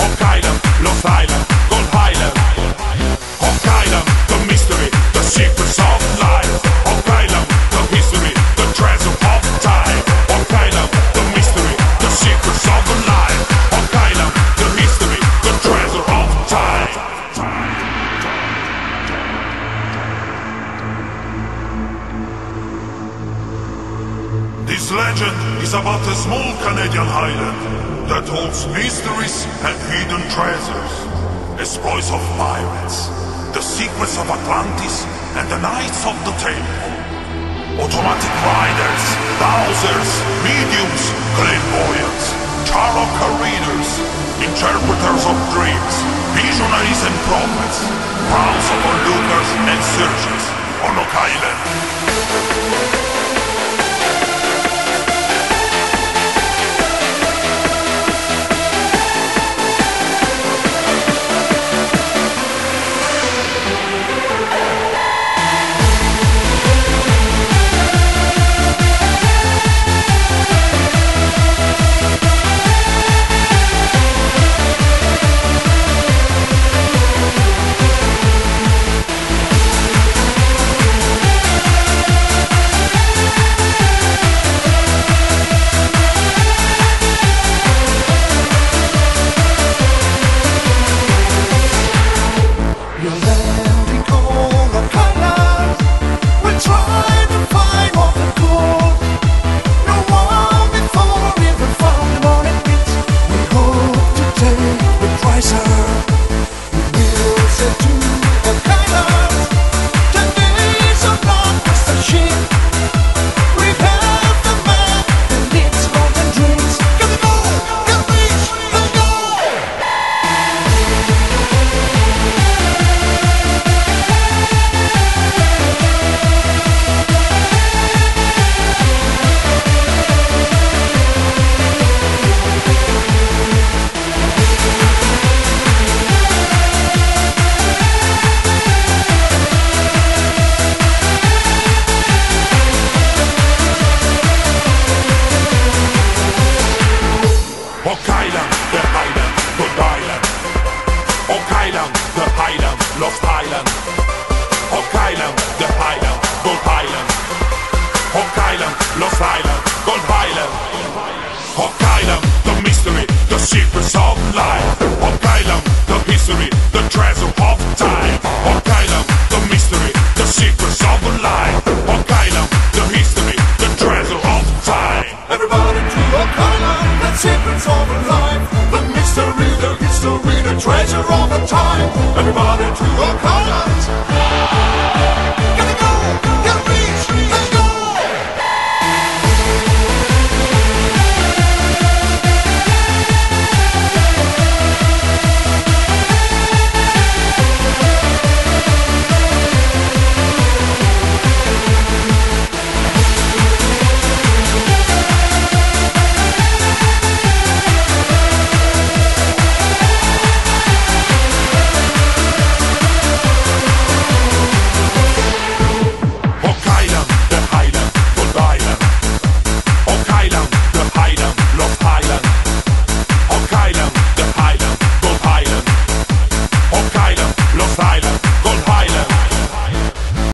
Auf Island, Los Island This legend is about a small Canadian highland that holds mysteries and hidden treasures. Exploits of pirates, the secrets of Atlantis, and the Knights of the Temple. Automatic riders, dowsers, mediums, clairvoyants, tarot readers, interpreters of dreams, visionaries and prophets, crowds of onlookers and searchers on Oak Island. Lost Island. Oak Island, the Highland, Good Island. Oak Island, Lost Island, Gold Island. Oak Island, the mystery, the secrets of life. Oak Island, the history, the treasure of time.